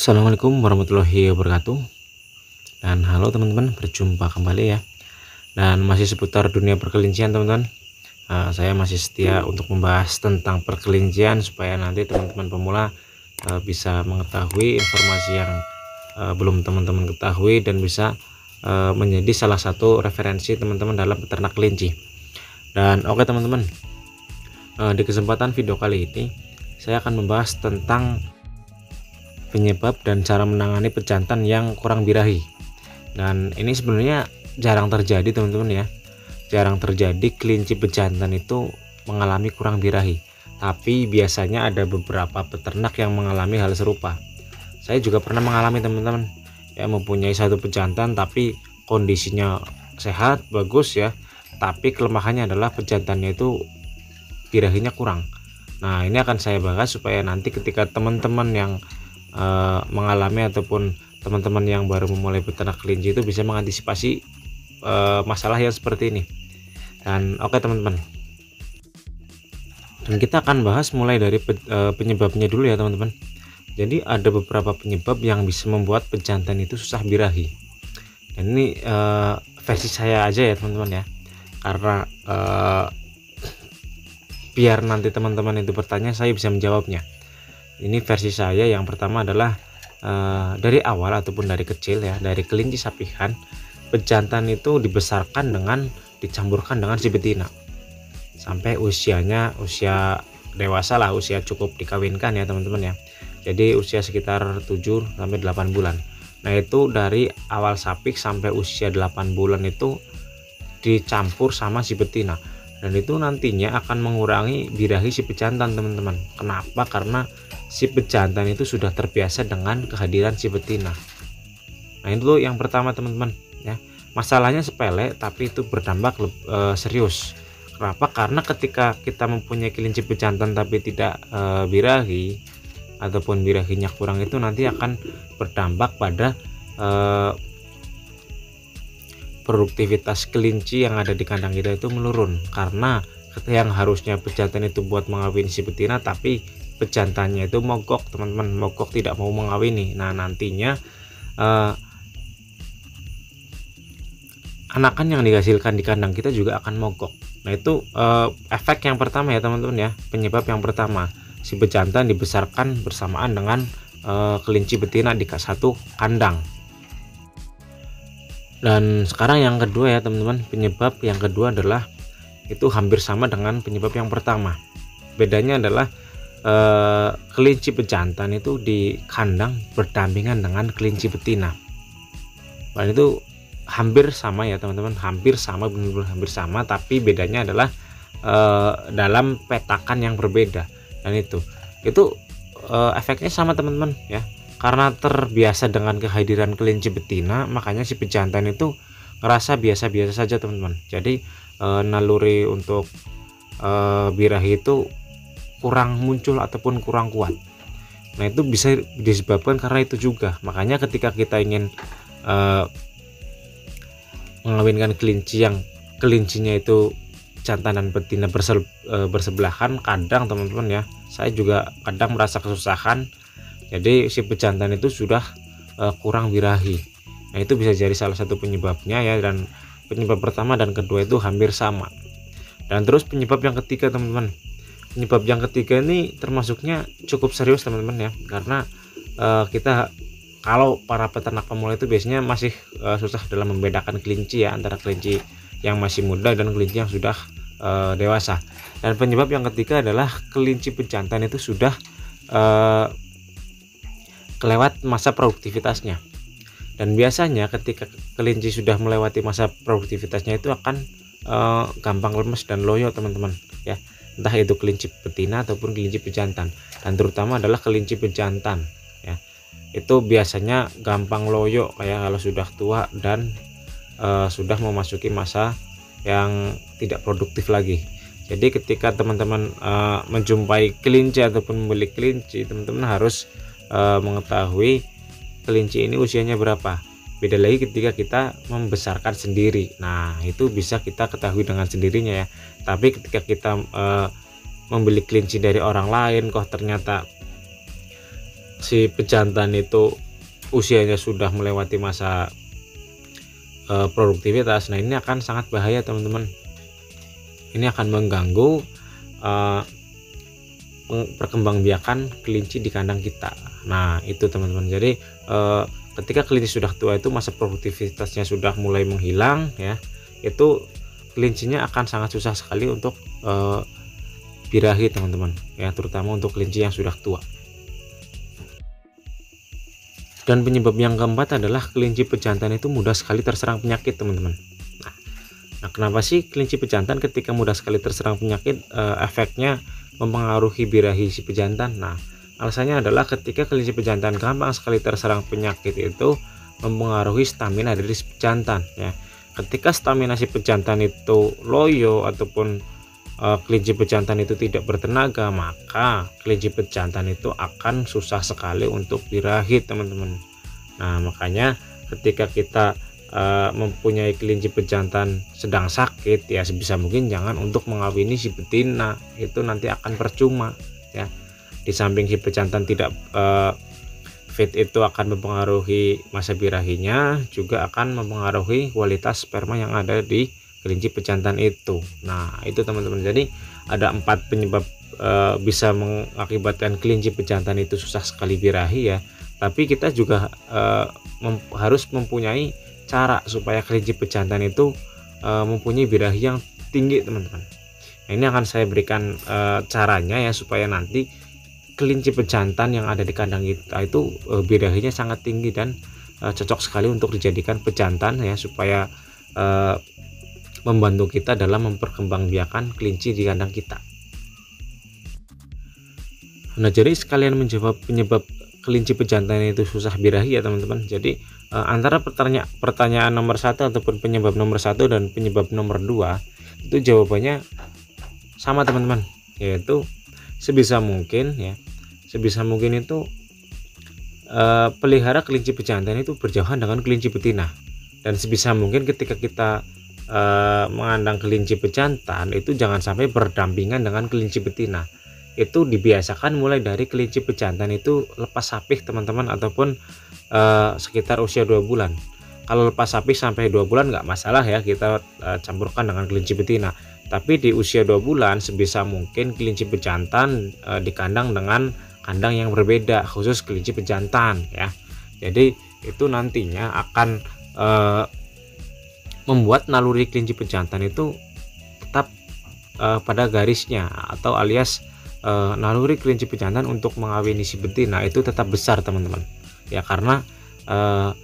Assalamualaikum warahmatullahi wabarakatuh. Dan halo teman-teman berjumpa kembali ya. Dan masih seputar dunia perkelincian teman-teman. Uh, saya masih setia untuk membahas tentang perkelincian supaya nanti teman-teman pemula uh, bisa mengetahui informasi yang uh, belum teman-teman ketahui dan bisa menjadi salah satu referensi teman-teman dalam peternak kelinci. Dan oke okay, teman-teman di kesempatan video kali ini saya akan membahas tentang penyebab dan cara menangani pejantan yang kurang birahi. Dan ini sebenarnya jarang terjadi teman-teman ya. Jarang terjadi kelinci pejantan itu mengalami kurang birahi. Tapi biasanya ada beberapa peternak yang mengalami hal serupa. Saya juga pernah mengalami teman-teman ya mempunyai satu pejantan tapi kondisinya sehat bagus ya. Tapi kelemahannya adalah pejantannya itu birahinya kurang. Nah ini akan saya bahas supaya nanti ketika teman-teman yang uh, mengalami ataupun teman-teman yang baru memulai peternak kelinci itu bisa mengantisipasi uh, masalah yang seperti ini. Dan oke okay, teman-teman. Dan kita akan bahas mulai dari pe, uh, penyebabnya dulu ya teman-teman. Jadi ada beberapa penyebab yang bisa membuat pejantan itu susah birahi. Dan ini uh, versi saya aja ya teman-teman ya. Karena uh, biar nanti teman-teman itu bertanya saya bisa menjawabnya ini versi saya yang pertama adalah uh, dari awal ataupun dari kecil ya dari kelinci sapihan pejantan itu dibesarkan dengan dicampurkan dengan si betina sampai usianya usia dewasa lah usia cukup dikawinkan ya teman-teman ya. Jadi usia sekitar 7 sampai 8 bulan. Nah itu dari awal sapik sampai usia 8 bulan itu dicampur sama si betina dan itu nantinya akan mengurangi birahi si pejantan teman-teman. Kenapa? Karena si pejantan itu sudah terbiasa dengan kehadiran si betina. Nah itu yang pertama teman-teman ya. Masalahnya sepele tapi itu berdampak e, serius. Kenapa? Karena ketika kita mempunyai kelinci pejantan tapi tidak e, birahi ataupun birahinya kurang itu nanti akan berdampak pada e, produktivitas kelinci yang ada di kandang kita itu menurun. Karena yang harusnya pejantan itu buat mengawin si betina tapi pejantannya itu mogok teman-teman. Mogok tidak mau mengawini. Nah nantinya uh, anakan yang dihasilkan di kandang kita juga akan mogok. Nah itu uh, efek yang pertama ya teman-teman ya. Penyebab yang pertama. Si pejantan dibesarkan bersamaan dengan uh, kelinci betina di satu kandang dan sekarang yang kedua ya teman-teman penyebab yang kedua adalah itu hampir sama dengan penyebab yang pertama. Bedanya adalah eh, kelinci pejantan itu di kandang berdampingan dengan kelinci betina. Dan itu hampir sama ya teman-teman hampir sama benar-benar hampir sama tapi bedanya adalah eh, dalam petakan yang berbeda. Dan itu itu eh, efeknya sama teman-teman ya karena terbiasa dengan kehadiran kelinci betina makanya si pejantan itu ngerasa biasa-biasa saja teman-teman. Jadi e, naluri untuk e, birahi itu kurang muncul ataupun kurang kuat. Nah itu bisa disebabkan karena itu juga. Makanya ketika kita ingin uh, mengawinkan kelinci yang kelincinya itu jantan dan betina bersebelahan kadang teman-teman ya saya juga kadang merasa kesusahan jadi si pejantan itu sudah uh, kurang birahi. Nah itu bisa jadi salah satu penyebabnya ya dan penyebab pertama dan kedua itu hampir sama. Dan terus penyebab yang ketiga teman-teman. Penyebab yang ketiga ini termasuknya cukup serius teman-teman ya. Karena uh, kita kalau para peternak pemula itu biasanya masih uh, susah dalam membedakan kelinci ya antara kelinci yang masih muda dan kelinci yang sudah uh, dewasa. Dan penyebab yang ketiga adalah kelinci pejantan itu sudah uh, kelewat masa produktivitasnya. Dan biasanya ketika kelinci sudah melewati masa produktivitasnya itu akan uh, gampang lemes dan loyo teman-teman ya. Entah itu kelinci betina ataupun kelinci pejantan. Dan terutama adalah kelinci pejantan ya. Itu biasanya gampang loyo kayak kalau sudah tua dan uh, sudah memasuki masa yang tidak produktif lagi. Jadi ketika teman-teman uh, menjumpai kelinci ataupun membeli kelinci teman-teman harus uh, mengetahui kelinci ini usianya berapa. Beda lagi ketika kita membesarkan sendiri. Nah itu bisa kita ketahui dengan sendirinya ya. Tapi ketika kita e, membeli kelinci dari orang lain kok ternyata si pejantan itu usianya sudah melewati masa e, produktivitas nah ini akan sangat bahaya teman-teman. Ini akan mengganggu e, perkembangbiakan kelinci di kandang kita. Nah itu teman-teman. Jadi e, ketika kelinci sudah tua itu masa produktivitasnya sudah mulai menghilang ya itu kelincinya akan sangat susah sekali untuk e, birahi teman-teman ya terutama untuk kelinci yang sudah tua. Dan penyebab yang keempat adalah kelinci pejantan itu mudah sekali terserang penyakit teman-teman. Nah, nah kenapa sih kelinci pejantan ketika mudah sekali terserang penyakit eh, efeknya mempengaruhi birahi si pejantan. Nah alasannya adalah ketika kelinci pejantan gampang sekali terserang penyakit itu mempengaruhi stamina dari si pejantan ya. Ketika stamina si pejantan itu loyo ataupun uh, kelinci pejantan itu tidak bertenaga maka kelinci pejantan itu akan susah sekali untuk birahi teman-teman. Nah makanya ketika kita uh, mempunyai kelinci pejantan sedang sakit ya sebisa mungkin jangan untuk mengawini si betina itu nanti akan percuma ya. Di samping si pejantan tidak uh, fit itu akan mempengaruhi masa birahinya juga akan mempengaruhi kualitas sperma yang ada di kelinci pejantan itu. Nah itu teman-teman. Jadi ada empat penyebab e, bisa mengakibatkan kelinci pejantan itu susah sekali birahi ya. Tapi kita juga e, mem harus mempunyai cara supaya kelinci pejantan itu e, mempunyai birahi yang tinggi teman-teman nah, ini akan saya berikan e, caranya ya supaya nanti kelinci pejantan yang ada di kandang kita itu e, birahinya sangat tinggi dan e, cocok sekali untuk dijadikan pejantan ya supaya e, membantu kita dalam memperkembangbiakan kelinci di kandang kita. Nah, jadi sekalian menjawab penyebab kelinci pejantan itu susah birahi ya teman-teman. Jadi eh, antara pertanyaan pertanyaan nomor satu ataupun penyebab nomor satu dan penyebab nomor dua itu jawabannya sama teman-teman, yaitu sebisa mungkin ya, sebisa mungkin itu eh, pelihara kelinci pejantan itu berjauhan dengan kelinci betina. Dan sebisa mungkin ketika kita eh, mengandang kelinci pejantan itu jangan sampai berdampingan dengan kelinci betina. Itu dibiasakan mulai dari kelinci pejantan itu lepas sapih teman-teman ataupun eh, sekitar usia dua bulan. Kalau lepas sapih sampai dua bulan nggak masalah ya kita eh, campurkan dengan kelinci betina. Tapi di usia dua bulan sebisa mungkin kelinci pejantan eh, dikandang dengan kandang yang berbeda khusus kelinci pejantan ya. Jadi itu nantinya akan eh, membuat naluri kelinci pejantan itu tetap uh, pada garisnya atau alias uh, naluri kelinci pejantan untuk mengawini si betina itu tetap besar teman-teman ya karena uh,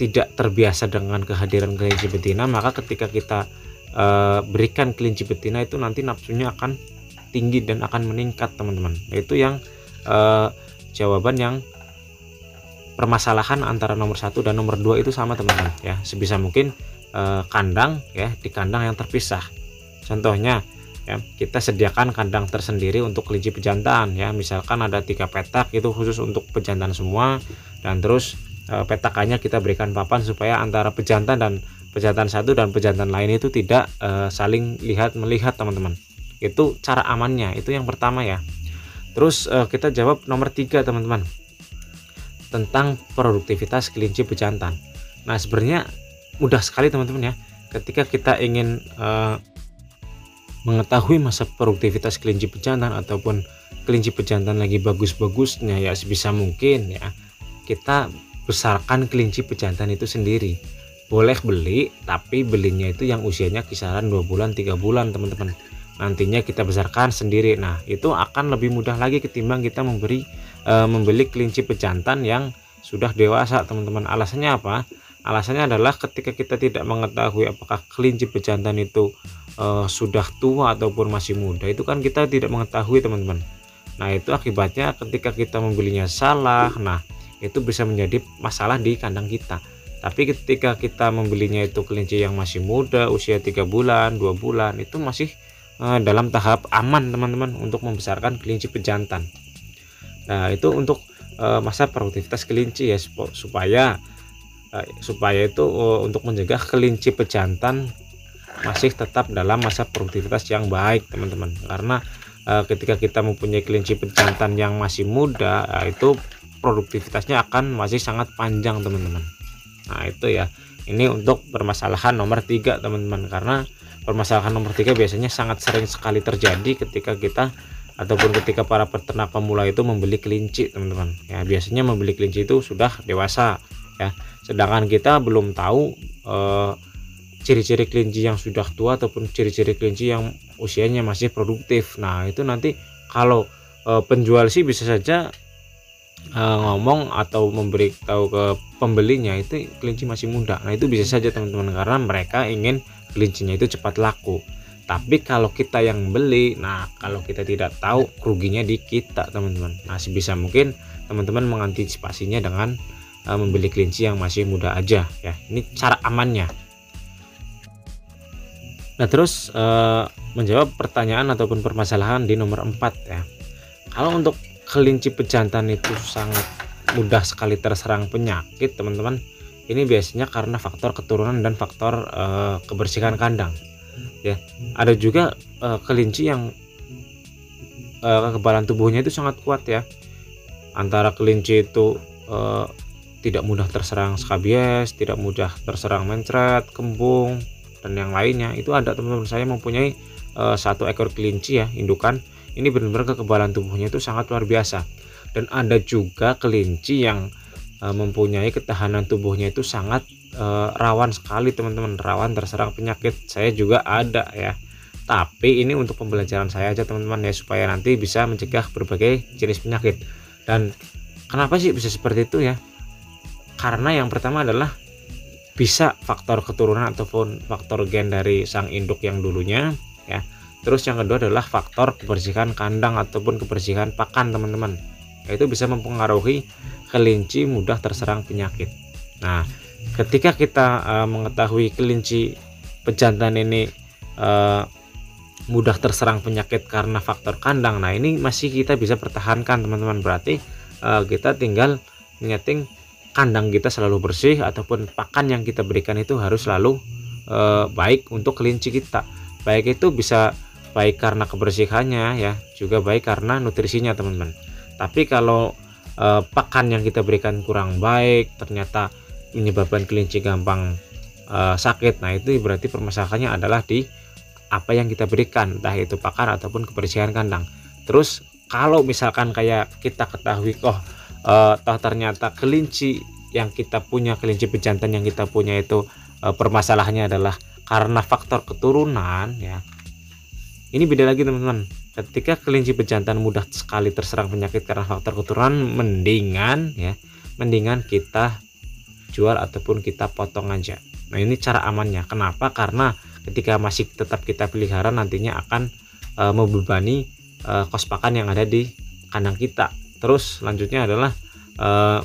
tidak terbiasa dengan kehadiran kelinci betina maka ketika kita uh, berikan kelinci betina itu nanti nafsunya akan tinggi dan akan meningkat teman-teman. Itu yang uh, jawaban yang permasalahan antara nomor satu dan nomor dua itu sama teman-teman ya. Sebisa mungkin eh, kandang ya di kandang yang terpisah. Contohnya ya kita sediakan kandang tersendiri untuk kelinci pejantan ya. Misalkan ada tiga petak itu khusus untuk pejantan semua dan terus eh, petakannya kita berikan papan supaya antara pejantan dan pejantan satu dan pejantan lain itu tidak eh, saling lihat melihat teman-teman. Itu cara amannya itu yang pertama ya. Terus eh, kita jawab nomor tiga teman-teman. Tentang produktivitas kelinci pejantan. Nah sebenarnya mudah sekali teman-teman ya. Ketika kita ingin uh, mengetahui masa produktivitas kelinci pejantan ataupun kelinci pejantan lagi bagus-bagusnya ya sebisa mungkin ya kita besarkan kelinci pejantan itu sendiri. Boleh beli tapi belinya itu yang usianya kisaran dua bulan tiga bulan teman-teman. Nantinya kita besarkan sendiri. Nah itu akan lebih mudah lagi ketimbang kita memberi e, membeli kelinci pejantan yang sudah dewasa teman-teman. Alasannya apa? Alasannya adalah ketika kita tidak mengetahui apakah kelinci pejantan itu uh, sudah tua ataupun masih muda, itu kan kita tidak mengetahui teman-teman. Nah itu akibatnya ketika kita membelinya salah, nah itu bisa menjadi masalah di kandang kita. Tapi ketika kita membelinya itu kelinci yang masih muda, usia tiga bulan, dua bulan, itu masih uh, dalam tahap aman teman-teman untuk membesarkan kelinci pejantan. Nah itu untuk uh, masa produktivitas kelinci ya supaya Eh, supaya itu untuk mencegah kelinci pejantan masih tetap dalam masa produktivitas yang baik teman-teman karena ketika kita mempunyai kelinci pejantan yang masih muda itu produktivitasnya akan masih sangat panjang teman-teman. Nah itu ya. Ini untuk permasalahan nomor tiga teman-teman. Karena permasalahan nomor tiga biasanya sangat sering sekali terjadi ketika kita ataupun ketika para peternak pemula itu membeli kelinci teman-teman. Ya biasanya membeli kelinci itu sudah dewasa ya. Sedangkan kita belum tahu eh, ciri-ciri kelinci yang sudah tua ataupun ciri-ciri kelinci yang usianya masih produktif. Nah itu nanti kalau e, penjual sih bisa saja e, ngomong atau memberi tahu ke pembelinya itu kelinci masih muda. Nah itu bisa saja teman-teman karena mereka ingin kelincinya itu cepat laku. Tapi kalau kita yang beli nah kalau kita tidak tahu keruginya di kita teman-teman. Nah sebisa mungkin teman-teman mengantisipasinya dengan e, membeli kelinci yang masih muda aja ya. Ini cara amannya. Nah terus uh, menjawab pertanyaan ataupun permasalahan di nomor 4 ya. Kalau untuk kelinci pejantan itu sangat mudah sekali terserang penyakit teman-teman. Ini biasanya karena faktor keturunan dan faktor uh, kebersihan kandang. Ya, ada juga uh, kelinci yang uh, kekebalan tubuhnya itu sangat kuat ya. Antara kelinci itu uh, tidak mudah terserang skabies, tidak mudah terserang mencret, kembung, dan yang lainnya itu ada teman-teman saya mempunyai uh, satu ekor kelinci ya indukan ini benar-benar kekebalan tubuhnya itu sangat luar biasa. Dan ada juga kelinci yang uh, mempunyai ketahanan tubuhnya itu sangat uh, rawan sekali teman-teman. Rawan terserang penyakit. Saya juga ada ya. Tapi ini untuk pembelajaran saya aja teman-teman ya supaya nanti bisa mencegah berbagai jenis penyakit. Dan kenapa sih bisa seperti itu ya? Karena yang pertama adalah bisa faktor keturunan ataupun faktor gen dari sang induk yang dulunya ya terus yang kedua adalah faktor kebersihan kandang ataupun kebersihan pakan teman-teman. Itu bisa mempengaruhi kelinci mudah terserang penyakit. Nah ketika kita uh, mengetahui kelinci pejantan ini uh, mudah terserang penyakit karena faktor kandang nah ini masih kita bisa pertahankan teman-teman. Berarti uh, kita tinggal menyeting kandang kita selalu bersih ataupun pakan yang kita berikan itu harus selalu e, baik untuk kelinci kita. Baik itu bisa baik karena kebersihannya ya juga baik karena nutrisinya teman-teman. Tapi kalau e, pakan yang kita berikan kurang baik ternyata menyebabkan kelinci gampang e, sakit nah itu berarti permasalahannya adalah di apa yang kita berikan entah itu pakan ataupun kebersihan kandang. Terus kalau misalkan kayak kita ketahui oh uh, ternyata kelinci yang kita punya kelinci pejantan yang kita punya itu uh, permasalahannya adalah karena faktor keturunan ya ini beda lagi teman-teman. Ketika kelinci pejantan mudah sekali terserang penyakit karena faktor keturunan mendingan ya mendingan kita jual ataupun kita potong aja. Nah ini cara amannya. Kenapa? Karena ketika masih tetap kita pelihara nantinya akan e, membebani e, kos pakan yang ada di kandang kita. Terus selanjutnya adalah uh,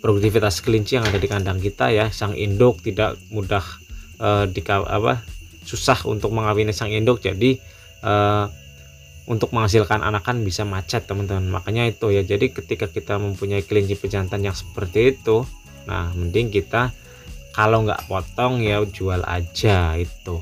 produktivitas kelinci yang ada di kandang kita ya. Sang induk tidak mudah uh, di apa susah untuk mengawini sang induk jadi uh, untuk menghasilkan anakan bisa macet teman-teman. Makanya itu ya jadi ketika kita mempunyai kelinci pejantan yang seperti itu nah mending kita kalau nggak potong ya jual aja itu.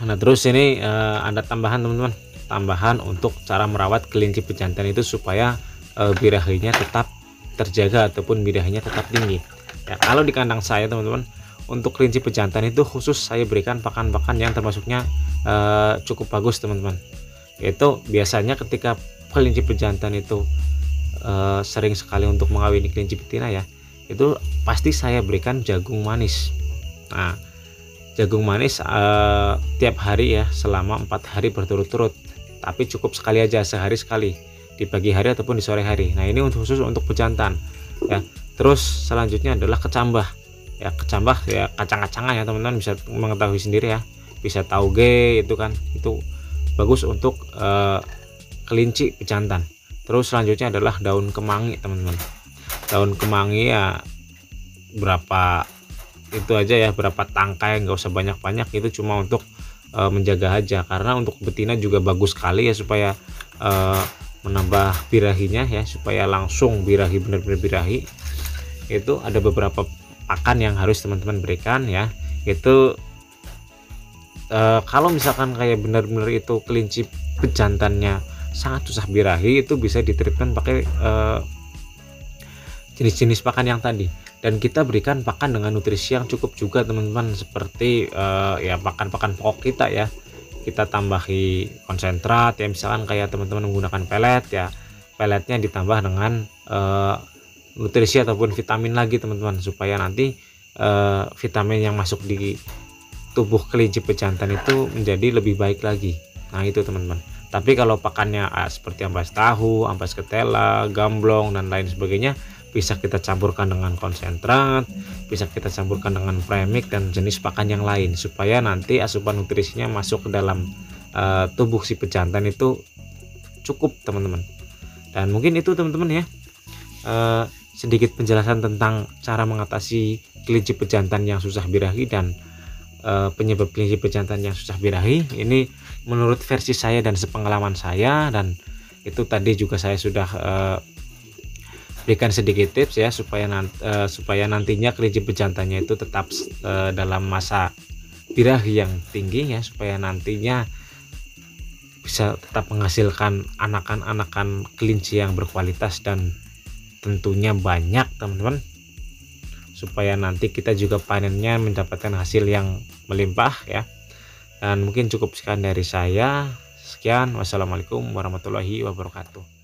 Nah terus ini uh, ada tambahan teman-teman. Tambahan untuk cara merawat kelinci pejantan itu supaya e, birahinya tetap terjaga ataupun birahinya tetap tinggi. Ya kalau di kandang saya teman-teman untuk kelinci pejantan itu khusus saya berikan pakan-pakan yang termasuknya e, cukup bagus teman-teman. Itu biasanya ketika kelinci pejantan itu e, sering sekali untuk mengawini kelinci betina ya itu pasti saya berikan jagung manis. Nah jagung manis uh, tiap hari ya selama empat hari berturut-turut. Tapi cukup sekali aja sehari sekali di pagi hari ataupun di sore hari. Nah ini khusus untuk pejantan ya. Terus selanjutnya adalah kecambah ya kecambah ya kacang-kacangan ya teman-teman. Bisa mengetahui sendiri ya. Bisa tauge itu kan. Itu bagus untuk uh, kelinci pejantan terus selanjutnya adalah daun kemangi teman-teman. Daun kemangi ya berapa itu aja ya berapa tangkai nggak usah banyak-banyak. Itu cuma untuk e, menjaga aja. Karena untuk betina juga bagus sekali ya supaya e, menambah birahinya ya supaya langsung birahi benar-benar birahi. Itu ada beberapa pakan yang harus teman-teman berikan ya. Itu e, kalau misalkan kayak benar-benar itu kelinci pejantannya sangat susah birahi itu bisa ditreatment pakai uh, jenis-jenis pakan yang tadi. Dan kita berikan pakan dengan nutrisi yang cukup juga teman-teman seperti uh, ya pakan-pakan pokok kita ya. Kita tambahi konsentrat ya. Misalkan kayak teman-teman menggunakan pelet ya. Peletnya ditambah dengan uh, nutrisi ataupun vitamin lagi teman-teman supaya nanti uh, vitamin yang masuk di tubuh kelinci pejantan itu menjadi lebih baik lagi. Nah itu teman-teman. Tapi kalau pakannya uh, seperti ampas tahu ampas ketela gamblong dan lain sebagainya bisa kita campurkan dengan konsentrat bisa kita campurkan dengan premix dan jenis pakan yang lain supaya nanti asupan nutrisinya masuk ke dalam uh, tubuh si pejantan itu cukup teman-teman. Dan mungkin itu teman-teman ya. Uh, sedikit penjelasan tentang cara mengatasi kelinci pejantan yang susah birahi dan uh, penyebab kelinci pejantan yang susah birahi. Ini menurut versi saya dan sepengalaman saya dan itu tadi juga saya sudah uh, berikan sedikit tips ya supaya nanti, uh, supaya nantinya kelinci pejantannya itu tetap uh, dalam masa birahi yang tinggi ya supaya nantinya bisa tetap menghasilkan anakan-anakan kelinci yang berkualitas dan tentunya banyak teman-teman. Supaya nanti kita juga panennya mendapatkan hasil yang melimpah ya. Dan mungkin cukup sekian dari saya. Sekian. Wassalamualaikum warahmatullahi wabarakatuh